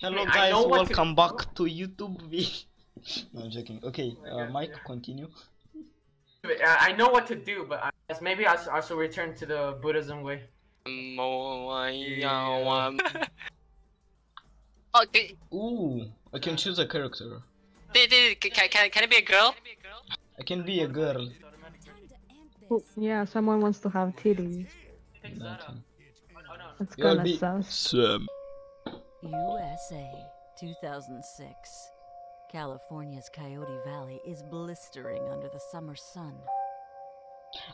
Hello I guys, know what to- welcome back to YouTube. V- no, I'm joking. Okay, uh, Mike, continue. I I know what to do, but I maybe I should also return to the Buddhism way. Okay, Ooh, I can choose a character. dude, dude, can, can, can it be a girl? I can be a girl. Oh, yeah, someone wants to have titties. Pick that up. Okay. Oh, no. That's You'll kinda sus. Sam. USA 2006. California's Coyote Valley is blistering under the summer sun.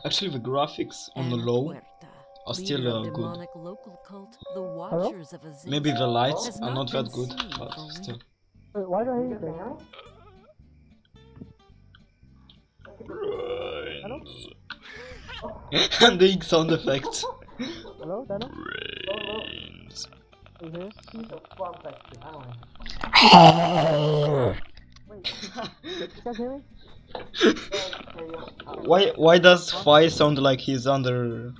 Actually, the graphics on the low are still uh, good. demonic local cult, the Watchers of Maybe the lights has are not that good, but still. Wait, why do I hear anything? and doing sound effects. Hello, Dano? Brains. Are you here? Wait, you guys hear me? Why why does Fi sound like he's under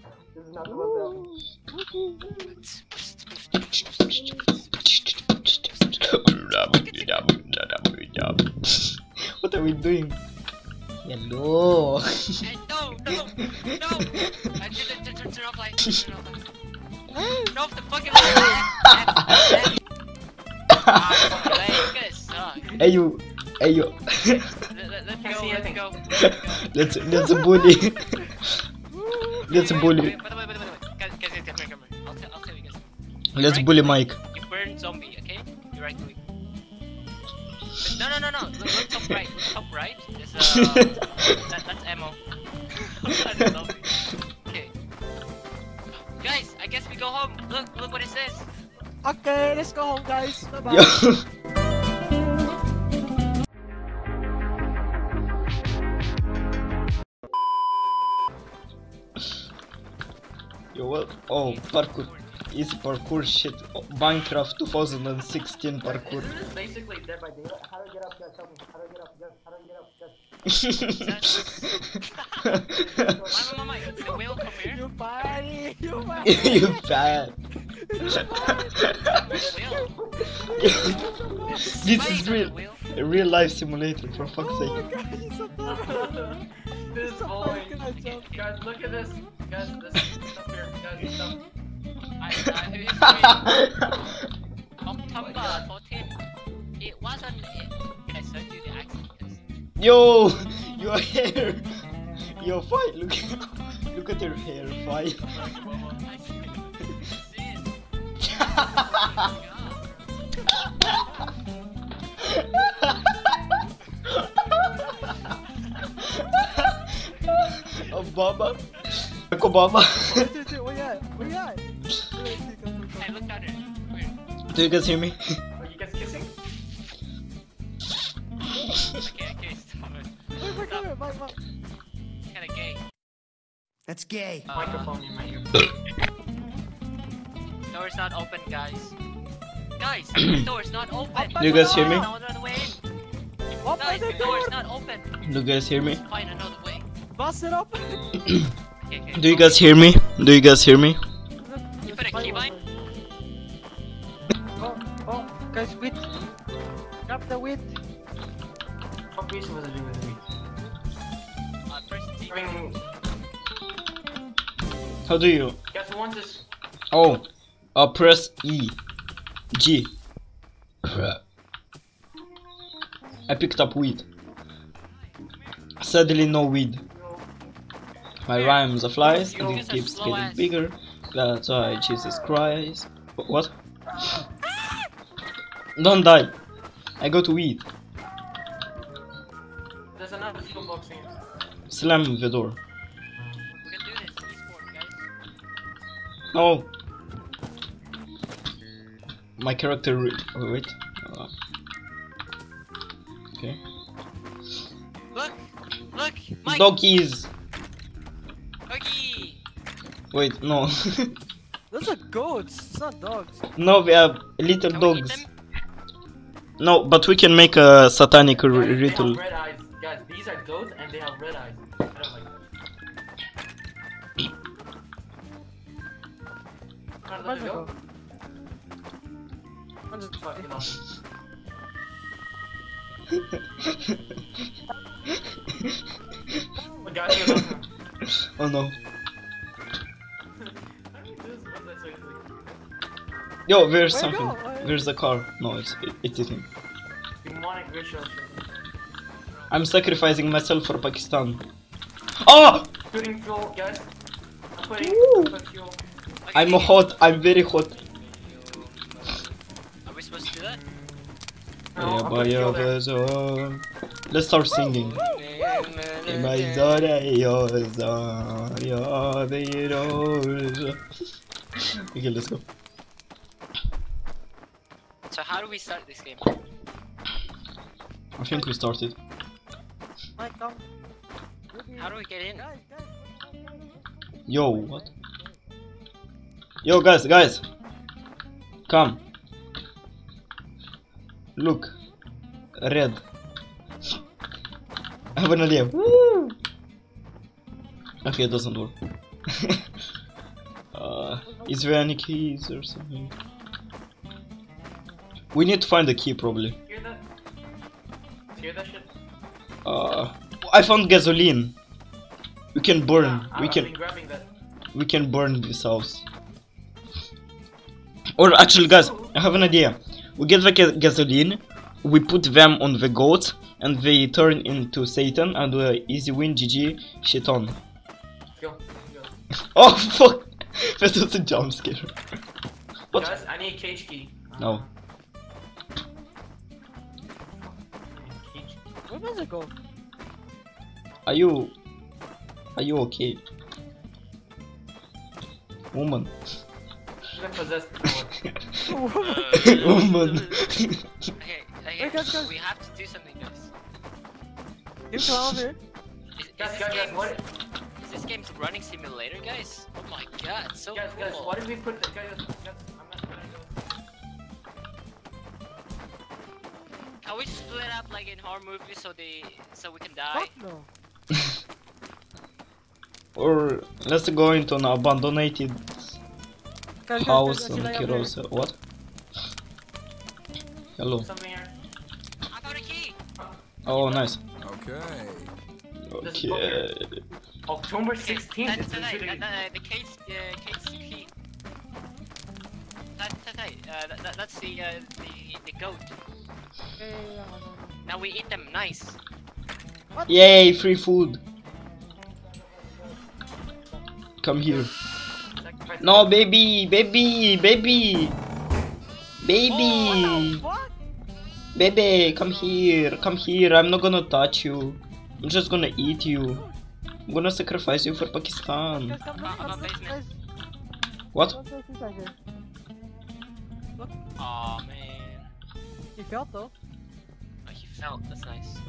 What are we doing? Hello. Hey, no, no, no! I didn't turn, turn, turn off light. Turn off light. Turn off the fucking light! Wait, you guys suck. hey you hey you Let, let, let's go, let's go. let's let's bully let's bully way, way, way. Let's bully Mike. You burn zombie, okay? You right click. No, no, no, no. Look, look top right. Look top right. There's uh, guys. Bye bye. Yo. Yo, what? Oh, parkour. Easy parkour shit. Oh, Minecraft 2016 parkour. Isn't this basically Dead by Daylight? How do I get up? Guys, help me. How do I get up? Guys, how do I get up? Guys. My. The whale come here. You funny. You funny. you bad. Whale. this is real. A real life simulator, for fuck's sake. this is boring. Guys, look at this. Guys, this stuff here. Guys, stuff. I, I, October 14. It wasn't. It, I sent you the accent. Yo, your hair. Your fight. Look, look at your hair, fight. I see it. Obama. Barack Obama. Wait, wait, wait, where you at? Where at? Hey, look. Do you guys hear me? Are you guys kissing? Okay, okay, stop it. come. Wait, wait, come here, Mike, Mike. It's kinda gay. That's gay. Uh, Microphone in my ear. Door's not open, guys. Guys, the door's not open. Do you guys hear me? Guys, the the door's not open. Do you guys hear me? Find another way. Bust it open. Okay, okay. Do you guys hear me? Do you guys hear me? You put a keybind? Oh, oh, guys, wait. Grab the wheat. What reason was I doing with me? Uh, press Z. I mean, How do you? guys, who wants this? Oh, uh, press E. G. I picked up weed. Sadly, no weed. My rhymes are flies, and it keeps getting bigger. That's why Jesus Christ. Wh- What? Don't die. I got weed. There's another box in. Slam the door. We can do this. Esport, guys. No. My character. Oh, wait. Doggies. Doggy! Wait, no. Those are goats. It's not dogs. no, we have little Can we eat dogs. them? No, but we can make a satanic r- Guys, they ritual. have red eyes. Guys, these are goats and they have red eyes. I don't like that. Alright, Where's let's it go. go? Fucking awesome. The guys are awesome. oh no. How do you do this? What's that seriously? Yo, there's Where something. go? Where- There's a car. No, it's it, it isn't. Demonic ritual. I'm sacrificing myself for Pakistan. Ah! Oh! Putting fuel, guys. I'm putting, Woo. put fuel. Okay, I'm hot. I'm very hot. Are we supposed to do that? No, I'll put fuel there. Let's start singing. My Zara, yo, Zara, the rose. Okay, let's go. So how do we start this game? I think we started. How do we get in? Yo, what? Yo, guys, guys, come. Look, red. I have an idea. Woo! Okay, it doesn't work. uh, is there any keys or something? We need to find the key, probably. Hear that? Hear that shit? Uh, I found gasoline. We can burn. Ah, We can. been grabbing that. we can burn this house. Or actually, guys, I have an idea. We get the ga- gasoline, we put them on the goats, and they turn into Satan, and we easy win. GG. Shit on. Go, go. Oh fuck! that was a jump scare. What? Guys, I need cage key. No. Uh, cage key. Where does it go? Are you? Are you okay? Woman. I'm possessed. Or Woman. Okay, okay. Wait, guys, guys. We have to do something, guys. You come over here. Is, is, guys, this guys, guys, game, what? is this game's running simulator, guys? Oh my god, so Guys, cool. guys, what did we put? The, guys, guys, I'm not gonna go. Can we split up like in horror movies so they so we can die? Fuck no. or let's go into an abandoned Guys, guys, house and kill guys, I see light over Kirosa. What? Hello. Something Oh, nice. Okay. Okay. October 16th. that- It's that- that- the case, uh, case key. That, that, that, uh, that, that- that's the, uh, the, the goat. Now we eat them, nice. Yay, free food. Come here. No, baby, baby, baby. Baby, What? Baby, come here, come here. I'm not gonna touch you. I'm just gonna eat you. I'm gonna sacrifice you for Pakistan. What? Don't say things like this. Aw, man. He felt though. Oh, he felt, that's nice.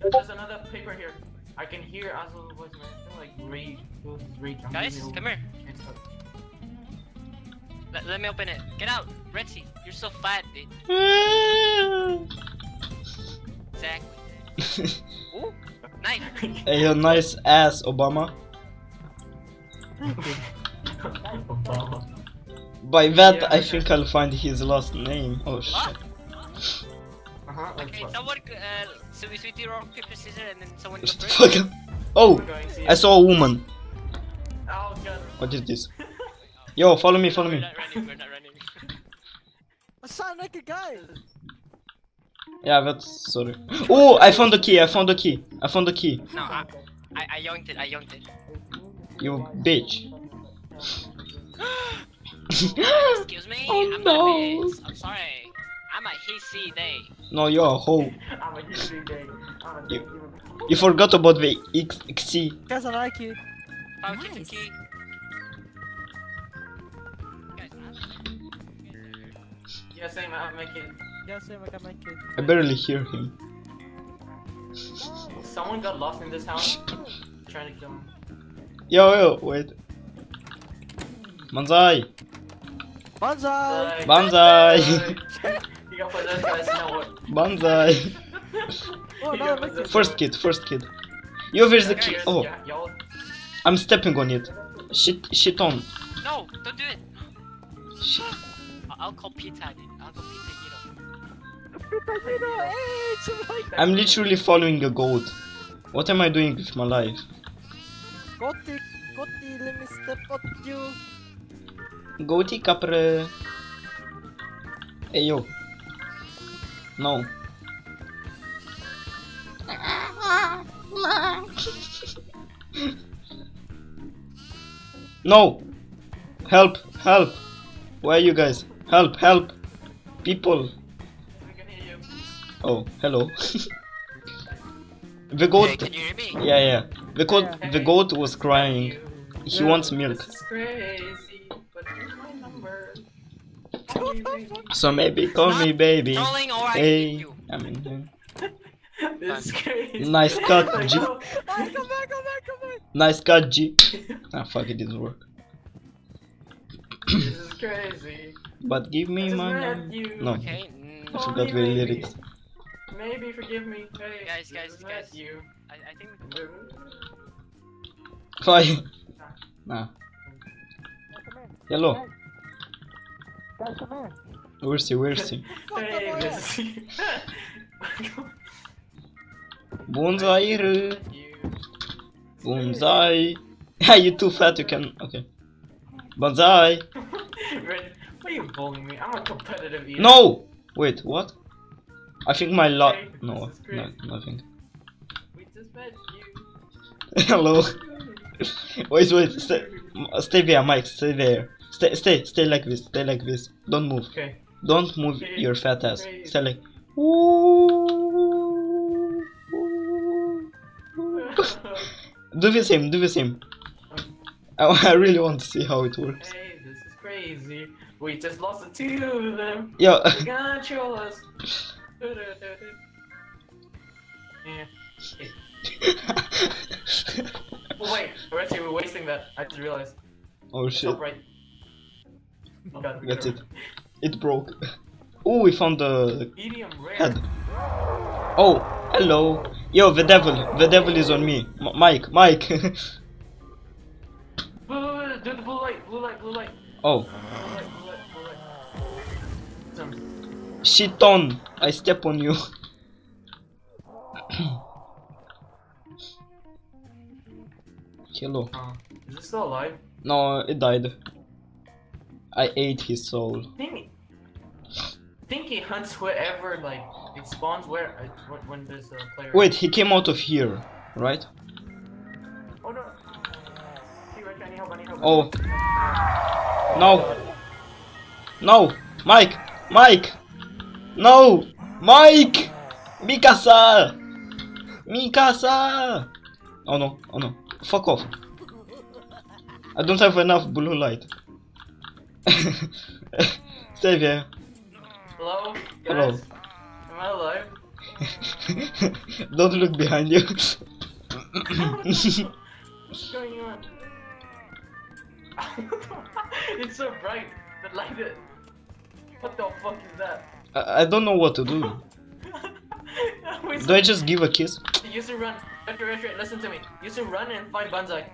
There's another paper here. I can hear Azul's voice, man. I feel like rage. Feel his rage. I'm Guys, come here. It's up. Let, let me open it. Get out, Rexy. You're so fat, dude. Exactly. Ooh, knife. hey, a nice ass, Obama. Obama. By that, Yeah, I okay. think I'll find his last name. Oh shit. What? Uh-huh, Okay, what? someone, uh, so we sweet rock, paper, scissors, and then someone go first. Oh, We're going to I saw a woman. Oh god. What is this? Yo, follow me, follow We're me. not running, we're not running. I saw a guy. Yeah, that's sorry. Oh, I found the key. I found the key. I found the key. No, I, I, I yoinked it, I yoinked it. You bitch. Excuse me, Oh, I'm no. a bitch. I'm sorry. I'm a he, see, they. no, you're a hoe. I'm a history day. You- You forgot about the X XC. Guys, I like you. Found Nice. key. Yeah, same. I have my kid. Yeah, same. I got my kid. I barely hear him. Someone got lost in this house. Trying to kill him. Yo, yo, wait. Manzai. Banzai. Like- Banzai. you got possessed, guys. You what? Banzai. Oh, no, got naked. possessed. First kid, first kid. Yo, where's the key? Guys, Oh. I'm stepping on it. Shit, shit on. No, don't do it. Shit. I- I'll call Peter, dude. I'll call Peter Pitaguino, hey, Chumay! I'm literally following a goat. What am I doing with my life? Gotti, Gotti, let me step on you. Goaty capre. Hey yo. No. No! Help! Help! Where are you guys? Help! Help! People! We can hear you. Oh, hello. the goat. Hey, can you hear me? Yeah, yeah. The goat. Yeah. The goat was crying. He wants milk. This is crazy, but my number. Call me, baby. So maybe call me baby. Trolling or Hey, hate you. I mean, This is crazy. Nice cut, G. Come back, come back, come back! nice cut, G. Ah, fuck, it didn't work. This is crazy. But give me just money. No, Okay. mm, I forgot the lyrics. Maybe forgive me. Hey, Guys, guys, guys. You. I, I think we can Why? Nah. Hello. Guys, come here. Where's he? Where's he? Hey, this is Bonsai. you. Bonsai. Yeah, you too fat. You can. Okay. Bonsai. Why are you bullying me? I'm a competitive eater. No. Wait. What? I think my lot. Hey, No. No. Nothing. We just met you. Hello. wait. Wait. Stay. Stay there, Mike. Stay there. Stay. Stay. Stay like this. Stay like this. Don't move. Okay. Don't move your fat ass. Hey. Stay like. Do the same. Do the same. I, I really want to see how it works. hey, crazy. We just lost the two of them. Yeah. They control us. yeah. Oh wait, we're actually we're wasting that. I just realized. oh It's shit. up right. Oh god, That's it. It broke. Oh, we found the Medium rare. head. Oh, hello. Yo, the devil. The devil is on me. M Mike, Mike. Blue, do the blue blue light, blue oh, blue light, blue light, blue light. Some- shit on. I step on you. hello. Uh, is it still alive? No, it died. I ate his soul. Think, think he hunts wherever like it spawns where uh, when, when there's a player. Wait, he came out of here, right? Oh. No. No. Mike. Mike. No. Mike. Mikasa. Mikasa. Oh no. Oh no. Fuck off. I don't have enough blue light. Stay there. Hello? Hello. Guys? Am I alive? don't look behind you. What's going on? it's so bright. The light it. What the fuck is that? I, I don't know what to do. Wait, Do I just give a kiss? You should run. Retro, retro, listen to me. You should run and find Banzai.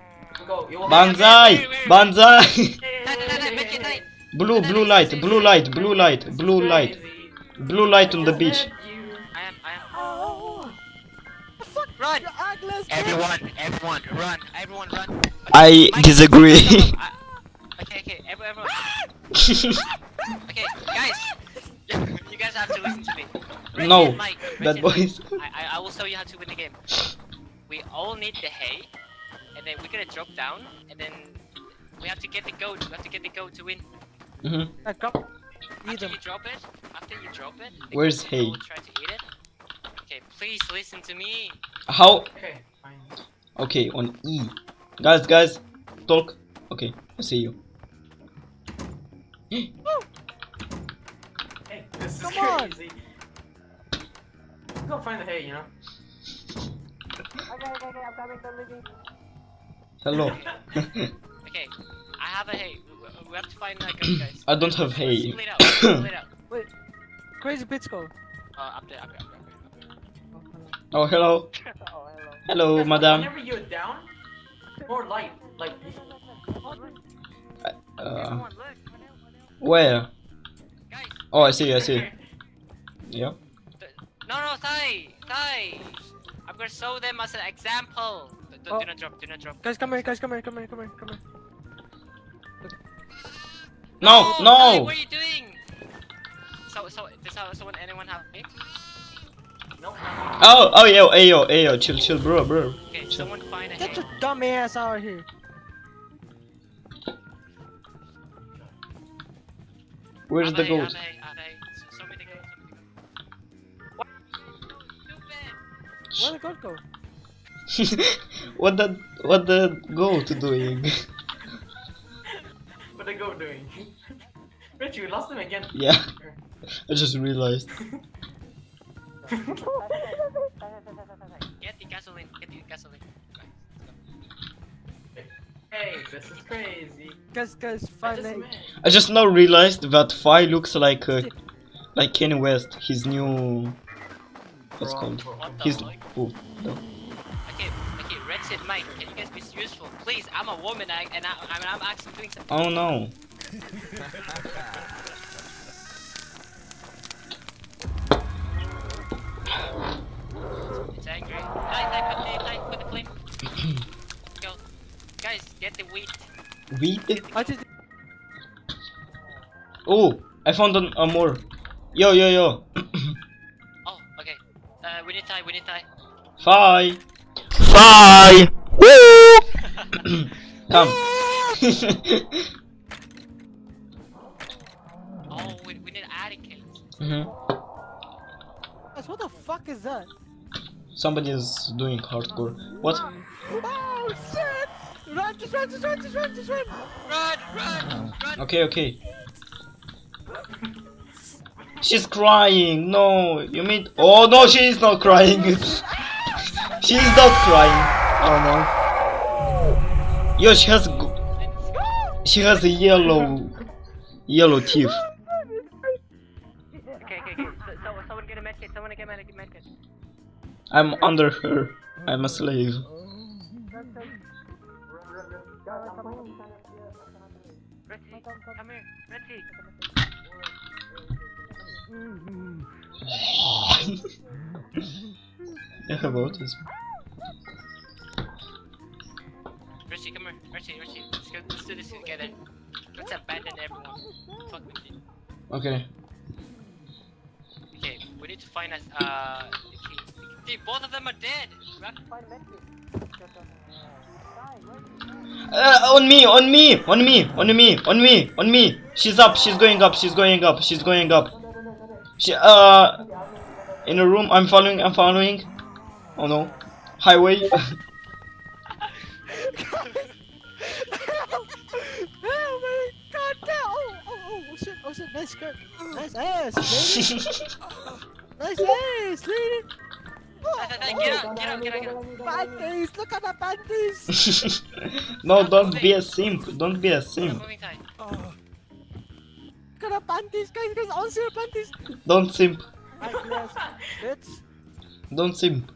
Go. You will Banzai! Banzai! Blue, blue light, blue light, blue light, blue light, blue light on the beach. I am, I am. Oh, fuck Run! Everyone, everyone, run! Everyone, run! I disagree. I- Okay, okay, everyone, everyone. Okay, guys, you guys have to listen to me. Reggie No, Mike, Bad Reggie boys. I, I, I will show you how to win the game. We all need the hay, and then we're gonna drop down, and then we have to get the goat. We have to get the goat to win. Mhm. I got Eat After them. you drop it, after you drop it, the Where's goat hay? will try to eat it. Okay, please listen to me. How? Okay, fine. Okay, on E. Guys, guys, talk. Okay, I see you. Hey, this is Come on. crazy. Go find the hay, you know. Okay, okay, okay, I'm coming, coming. Hello. Okay, I have a hay. We, we- we have to find that goat, guys. I don't have hay. Split out. Split out. Crazy Pitchko. Uh, up there, up there, up there. Oh, hello. Oh, hello. Hello, Guys, madam. Whenever you're down, more light. Like, Uh, Everyone, look. Where? Guys, Oh, I see, I see. Yeah. No, no, Thai, Thai. I'm gonna show them as an example. Do, do, Oh. do not drop, do not drop. Guys, come here, guys, come here, come here, come here, come here. No, Thai, no! what are you doing? So, so, does so- someone, anyone have me? No. Oh, oh, yo, ayo, ayo, chill, chill, bro, bro. Okay, Chill. someone find a Get hay. your dumb ass out of here. Goat. What? Stupid! Where the goat go? what the what the goat doing? What the go doing? Rich, you lost him again. yeah, I just realized. Get the gasoline, get the gasoline. Hey, this is crazy. Guys, guys, I just it. I just now realized that Fi looks like uh, like Kanye West. His new what's Bro, called? bro. What His oh, no. Okay, okay, Red Sid Mike, can you guys be useful? Please, I'm a woman I, and I, I'm, I'm actually doing something. oh no. It's angry. Tie, tie, put the, tie, put the flame. Go. Guys, get the wheat. Weed? I just Oh, I found an, a more. Yo yo yo. Oh, okay. Uh, we need tie, we need tie. Fi. Fi. Woo. Come. oh, we, we need Atticus. hmm guys, what the fuck is that? Somebody is doing hardcore. What? Oh shit! Run, just run, just run, just run, just run! Run, run, oh. run! Okay, okay. She's crying. No, you mean? Oh no, she is not crying. she is not crying. Oh no. Yo, she has. She has a yellow, yellow teeth. Okay, okay, okay. So, so, someone get a medkit, someone get a medkit, medkit. I'm under her. I'm a slave. Come here, Retty. I have autism. Retty, come here, Retty, Retty. Let's go, let's do this together. Let's abandon everyone. Fuck with it. Okay. Okay, we need to find us, uh, okay. Dude, both of them are dead. We have to find a medkit. Uh, on me, on me, on me, on me, on me, on me. She's up. She's going up. She's going up. She's going up. She uh, in a room. I'm following. I'm following. Oh no, highway. oh my god! Oh, oh, oh, oh shit, oh shit, nice ass, lady. nice ass, lady. Oh, Hey, hey, hey, get out, get out, get out, get out. Panties, look at the panties. no, don't be a simp. Don't be a Stop simp. moving time. Oh. Look at the panties, guys, guys, I want to see the panties. Don't simp. Right, yes, bitch. Don't simp.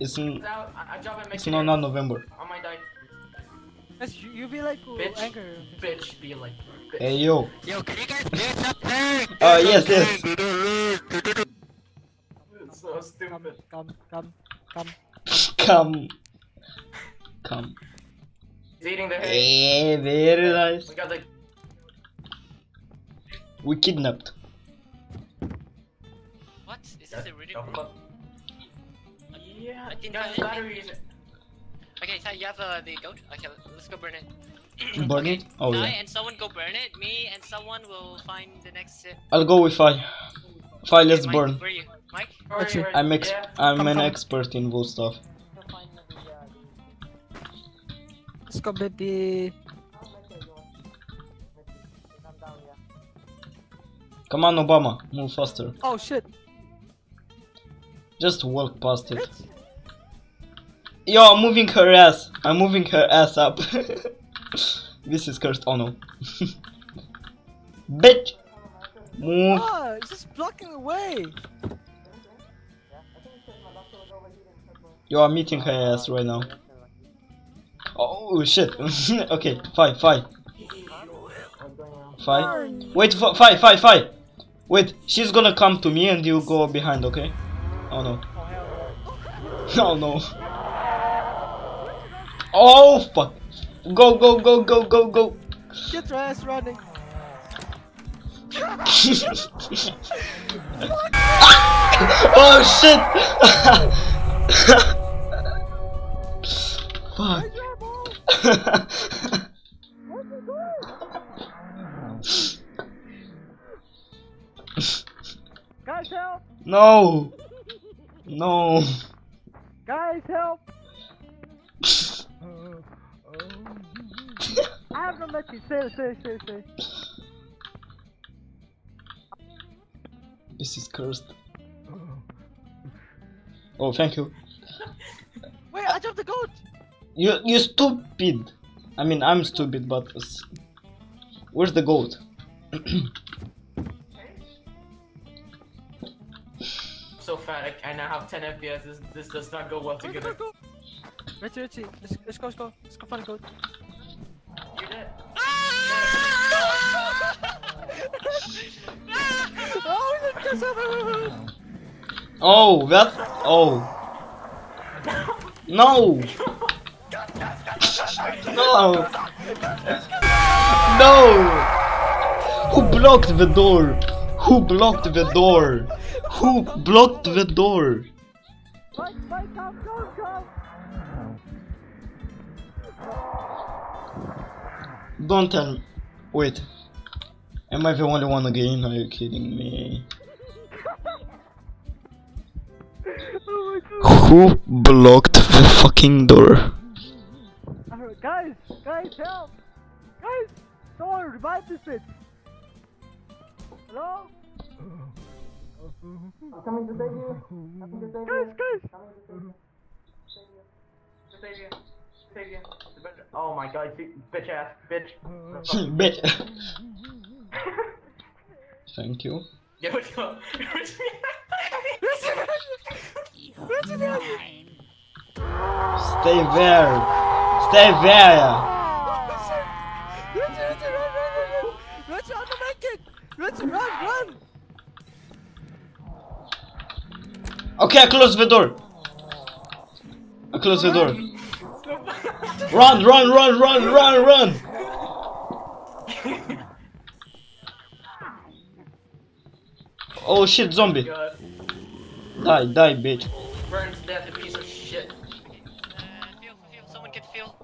It's n- Now, I, I drop and make it's not not November. On my die. Yes, you, you be like uh, Bitch. anger. Bitch, be like. Bitch. Hey yo. Yo, can you guys get up there? Uh yes yes. It's so stupid. Come, come, come. Come. Come. He's eating the hay. Hey, very nice. We got the. We kidnapped. What? Is this a really Double. Yeah, I didn't guys, know batteries. Okay, so you have uh, the goat? Okay, let's go burn it. Burn it? Oh Ty yeah. and someone go burn it. Me and someone will find the next. Uh, I'll go with Fi. Fi, let's Mike, burn. Where are you? Mike? Got you. I'm ex Yeah. I'm Come, an come. expert in wool stuff. Let's go, baby. Come on, Obama, move faster. Oh shit. Just walk past it. Yo, I'm moving her ass. I'm moving her ass up. this is cursed. Oh no. Bitch! Move. Oh, it's just blocking the way. Yo, I'm meeting her ass right now. Oh shit. okay, five, five. Five. Burn. Wait, fi- five, five, five. Wait, she's gonna come to me and you go behind, okay? Oh no. Oh Oh no. Oh fuck. Go go go go go go. Get your ass running. oh shit! Fuck. Guys help! no! No! Guys help! I have no lucky. Stay, stay, stay, stay. This is cursed. Oh, thank you. Wait, I jumped the goat! You you stupid. I mean, I'm stupid, but s- where's the goat? so fat. I, I now have 10 FPS. This, this does not go well Go, go, together. go! Richie, Richie, let's, let's go, let's go. Let's go find a goat. You're dead. oh, look, Oh, that. Oh. No. No. No. Who blocked the door? Who blocked the door? Who blocked the door? Don't tell. Me. Wait. Am I the only one again? Are you kidding me? Who blocked the fucking door? Alright, guys, guys, help! Guys, someone revive this bitch! Hello? I'm Coming to save you. Coming to save Guys, guys! To save you. Save you. Oh my god, bitch ass, bitch. Bitch. Thank you. Yeah, we go. Stay there. There. Richie, Richie, run, the it! Richie, run, run! Okay, I close the door. I close the door. Run, run, run, run, run, run. Oh shit, zombie. Die, die, bitch. Burns to death, a piece of shit. Uh, feel, feel, someone can feel.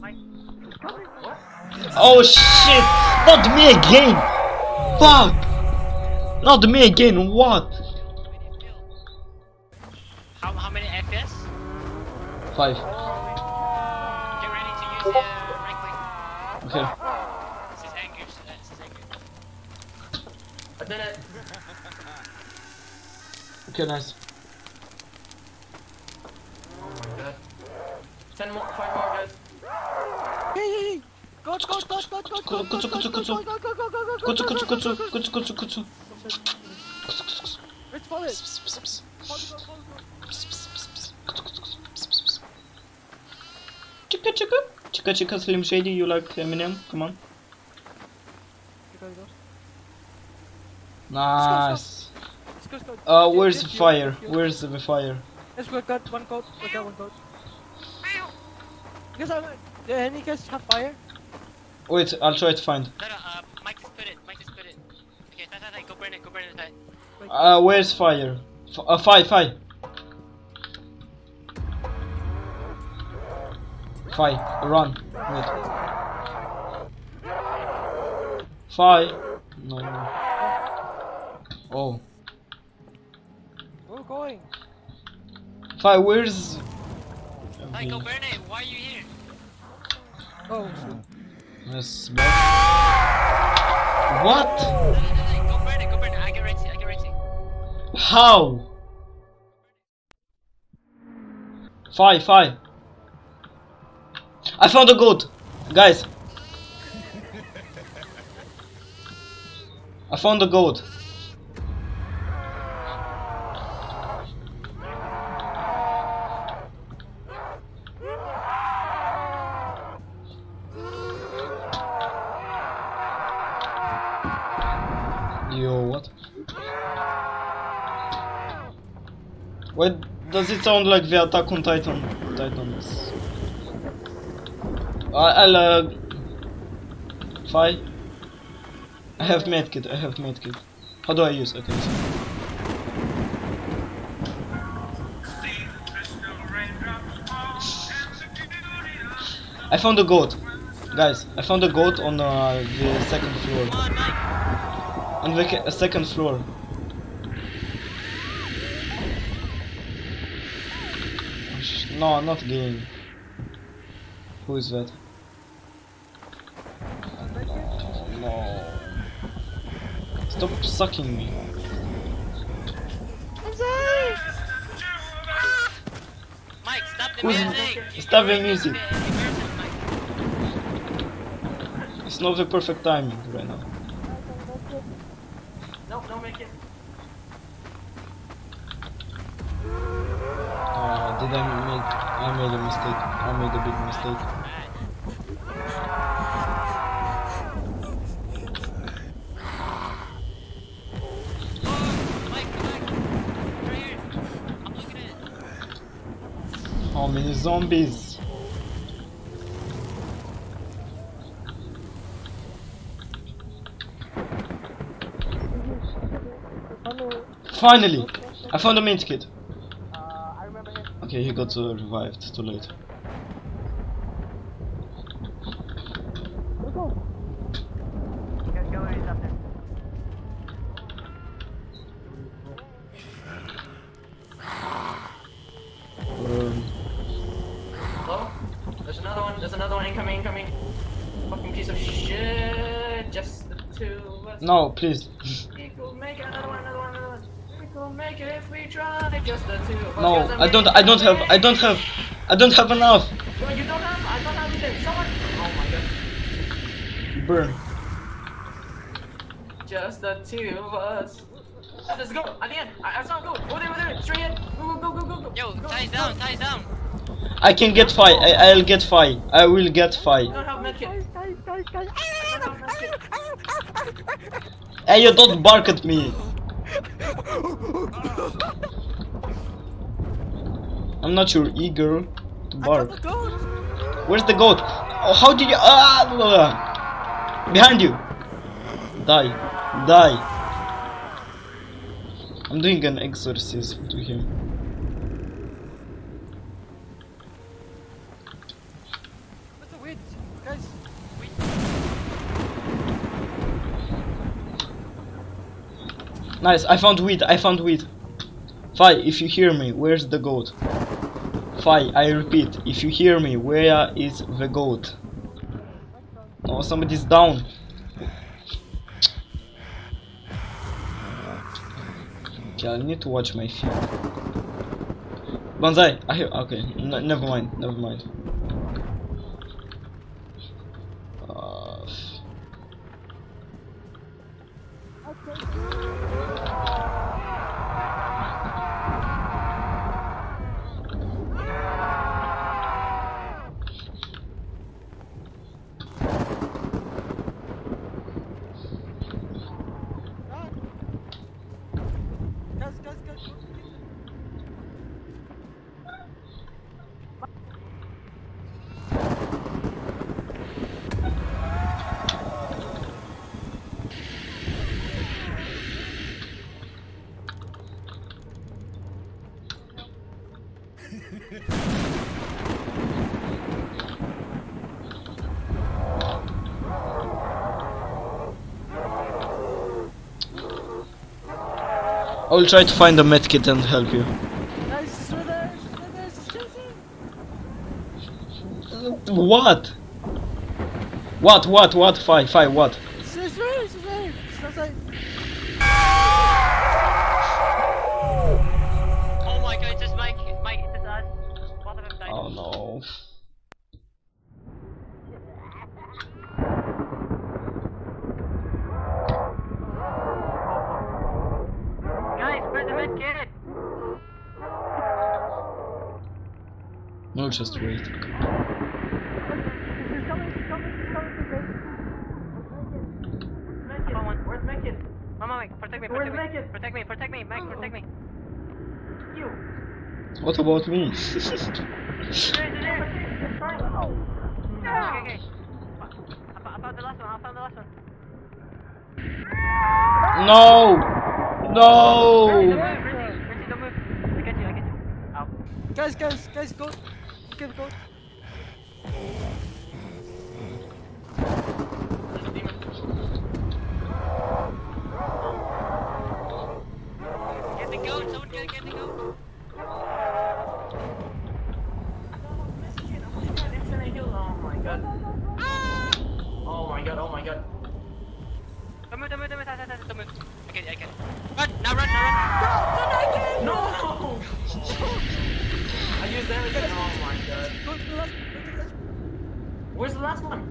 Mike. What? Oh shit! Not me again! Fuck! Not me again, what? We need feel. How, how many FPS? Five. Get ready to use the uh, right click. Okay. This is anger. uh, This is anger. I did it. Okay, nice. Oh my god. Ten more, five more guys. Hey, hey, Chicka chicka. Chicka chicka Slim Shady, you like Eminem? Come on. You go, you go. Nice. Let's go, let's go. Uh, where's the fire? Where's the fire? Let's go, got one coat. We got one coat. You guys have, do any guys have fire? Wait, I'll try to find. No, no, uh, Mike just put it. Mike just put it. Okay, tie, tie, tie, go burn it, go burn it, tie. Uh, where's fire? F uh, fire, fire. Fire, run. Wait. Fire. No, no. Oh. We're going. Fire, where's... Tie, go burn it. Why are you here? Oh, What? Tie, go go. I get I get. How? Fire, fire. I found a goat, guys. I found a goat. Yo, what? Why does it sound like the Attack on Titan? Titans. I- I'll uh. Fi. I have medkit. I have medkit. How do I use? Okay. I found a goat, guys. I found a goat on uh, the second floor. On, the uh, second floor. No, not game. Who is that? No, no. Stop sucking me. Mike, stop the Who's- music. stop the music. making it embarrassing, Mike. It's not the perfect timing right now. No, don't make it. Did I make? I made a mistake. I made a big mistake. How many zombies? Finally! I found a mint kit. Okay, he got uh, revived. Too late. Um, Hello? There's another one. There's another one incoming. Incoming. Fucking piece of shit. Just the two no, please. I don't. I don't have. I don't have. I don't have enough. No, you don't have. I don't have either. Someone. Oh my god. Burn. Just the two of us. Let's go. At the end. I, I saw him go. Over there. Over there. Straight in. Go. Go. Go. Go. Go. Yo, go, tie go. down, tie down. I can get fi. I, I'll get fi. I will get fi. I don't have medkit. Don't have medkit. Hey, you don't bark at me. I'm not your eager to bark. Where's the goat? Oh, how did you? Ah! blah, blah. Behind you. Die. Die. I'm doing an exorcism to him. What's the wind? Guys, Nice, I found weed. I found wheat. Fi, if you hear me, where's the goat? Fi, I repeat, if you hear me, where is the goat? Oh, somebody's down. Okay, I need to watch my feet. Banzai, I hear. Okay, n never mind, never mind. Uh, guys, guys, guys. I will try to find a medkit and help you. What? What? What? What? Five? Five? What? Just wait. Protect me, protect me. Protect me, Mike, protect me. You. What about me? Okay, okay. I found, the last one. I found the last one. no! No! Guys, guys, guys, go. Keep going. There's a demon. Get the goat. Someone get, get the goat. Instant heal. Oh my god. Oh my god, oh my god. Don't move. Don't move. Don't move. Side, side, side. Don't move. I get you. I get you. Run. Now run. Now run. No! I used damage. Oh my god. Go to the left. Go to the left. Where's the last one?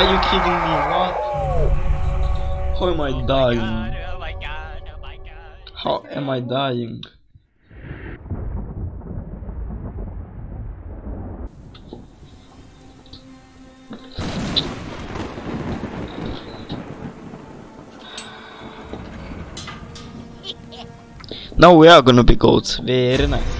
Are you kidding me? What? How am I dying? How am I dying? Now we are gonna be goats. Very nice.